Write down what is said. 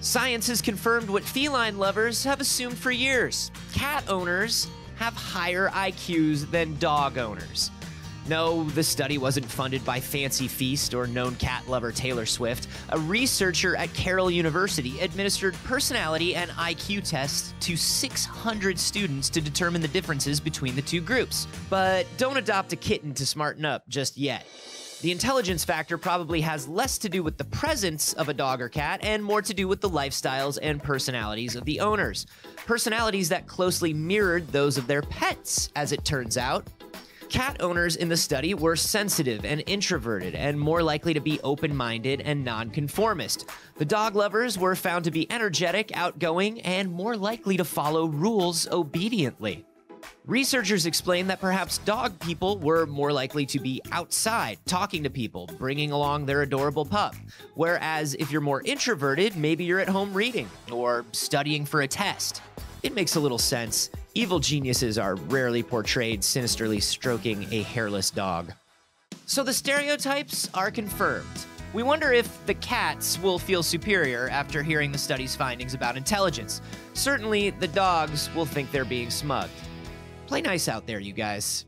Science has confirmed what feline lovers have assumed for years cat owners have higher IQs than dog owners. No, the study wasn't funded by Fancy Feast or known cat lover Taylor Swift. A researcher at Carroll University administered personality and IQ tests to 600 students to determine the differences between the two groups. But don't adopt a kitten to smarten up just yet. The intelligence factor probably has less to do with the presence of a dog or cat and more to do with the lifestyles and personalities of the owners. Personalities that closely mirrored those of their pets, as it turns out. Cat owners in the study were sensitive and introverted and more likely to be open minded and nonconformist. The dog lovers were found to be energetic, outgoing, and more likely to follow rules obediently. Researchers explain that perhaps dog people were more likely to be outside, talking to people, bringing along their adorable pup. Whereas if you're more introverted, maybe you're at home reading or studying for a test. It makes a little sense. Evil geniuses are rarely portrayed sinisterly stroking a hairless dog. So the stereotypes are confirmed. We wonder if the cats will feel superior after hearing the study's findings about intelligence. Certainly, the dogs will think they're being smugged. Play nice out there, you guys.